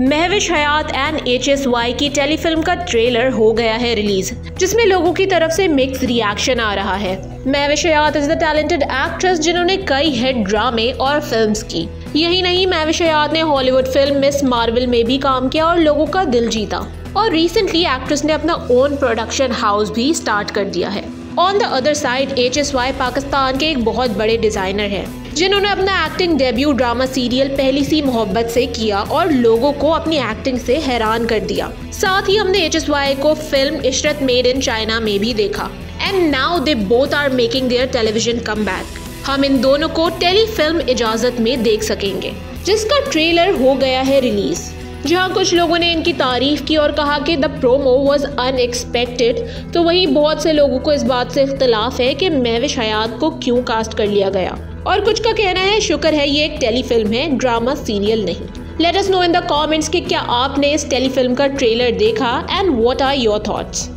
Mehwish Hayat and H S Y की telefilm का trailer हो गया है रिलीज़, जिसमें लोगों की तरफ़ से मिक्स रिएक्शन आ रहा है। Mehwish Hayat is the talented actress जिन्होंने कई हिट ड्रामे और फिल्म्स की। यही नहीं, महविश हयात ने हॉलीवुड फ़िल्म मिस मार्वल में भी काम किया और लोगों का दिल जीता। और रिसेंटली एक्ट्रेस ने अपना ओन प्रोडक्शन हाउस भी स्टार्ट कर दिया है। On the other side H S Y Pakistan के एक बहुत बड़े डिज़ाइनर हैं, जिन्होंने अपना एक्टिंग डेब्यू ड्रामा सीरियल पहली सी मोहब्बत से किया और लोगों को अपनी एक्टिंग से हैरान कर दिया। साथ ही हमने एच एस वाई को film Ishrat made in China में भी देखा। And now they both are making their television come back हम इन दोनों को टेली फ़िल्म इजाज़त में देख सकेंगे, जिसका ट्रेलर हो गया है रिलीज़ जहाँ कुछ लोगों ने इनकी तारीफ़ की और कहा कि द प्रोमो वॉज़ अनएक्सपेक्टेड तो वहीं बहुत से लोगों को इस बात से इख्तलाफ है कि महविश हयात को क्यों कास्ट कर लिया गया। और कुछ का कहना है, शुक्र है ये एक टेलीफिल्म है ड्रामा सीरियल नहीं। Let us know in the comments कि क्या आपने इस टेलीफिल्म का ट्रेलर देखा and what are your thoughts